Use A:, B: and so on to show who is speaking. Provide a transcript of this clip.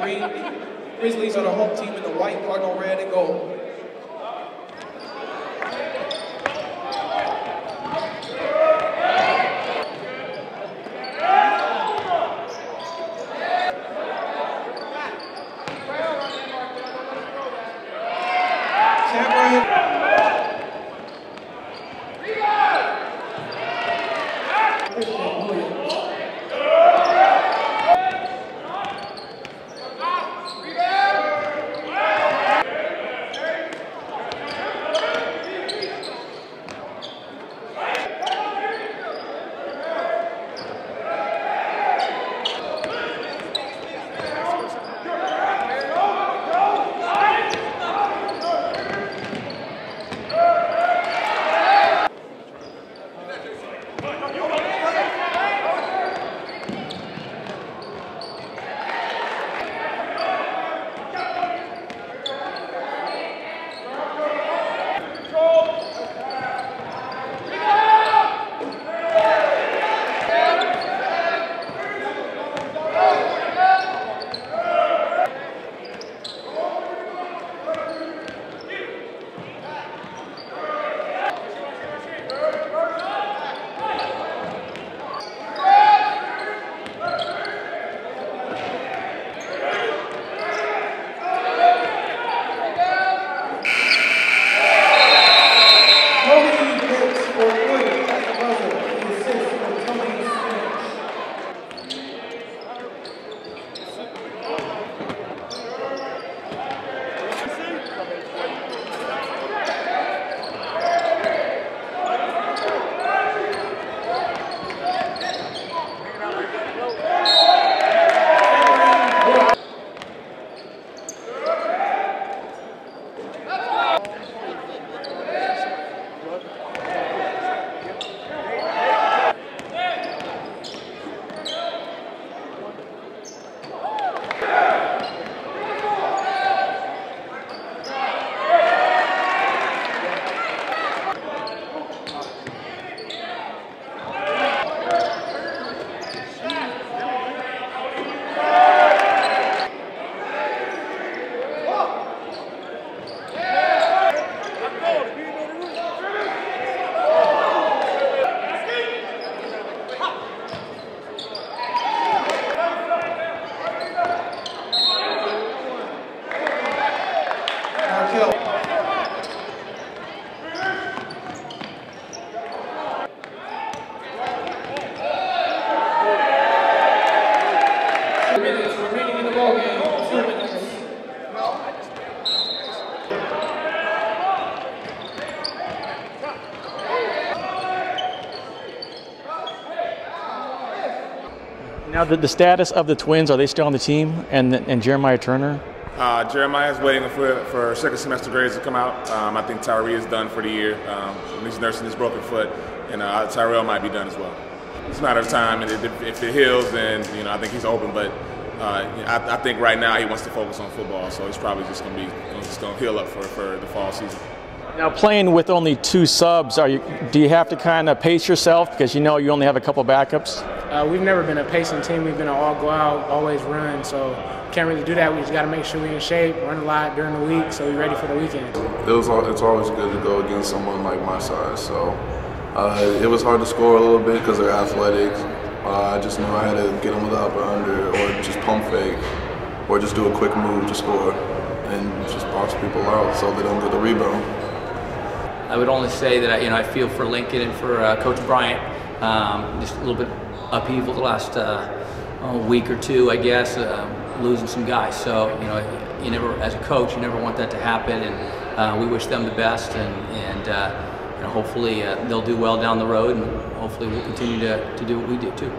A: green. Grizzlies are the home team in the white, Cardinal red, and gold.
B: Now, the, the status of the twins, are they still on the team? And, and Jeremiah Turner?
C: Uh, Jeremiah is waiting for, for second semester grades to come out. Um, I think Tyree is done for the year. Um, he's nursing his broken foot, and uh, Tyrell might be done as well. It's a matter of time, and if, if it heals, then you know I think he's open. But uh, I, I, think right now he wants to focus on football, so he's probably just going to be just going to heal up for, for the fall season.
B: Now, playing with only two subs, are you, do you have to kind of pace yourself because you know you only have a couple backups?
D: Uh, we've never been a pacing team. We've been an all go out, always run. So can't really do that. We just got to make sure we're in shape, run a lot during the week, so we're ready for the weekend.
E: It was. It's always good to go against someone like my size. So uh, it was hard to score a little bit because they're athletic. Uh, I just knew I had to get them with the upper under, or just pump fake, or just do a quick move to score, and just box people out so they don't get the rebound.
F: I would only say that I, you know I feel for Lincoln and for uh, Coach Bryant. Um, just a little bit upheaval the last uh, week or two, I guess, uh, losing some guys. So you know, you never, as a coach, you never want that to happen, and uh, we wish them the best, and and uh, hopefully uh, they'll do well down the road, and hopefully we'll continue to to do what we do too.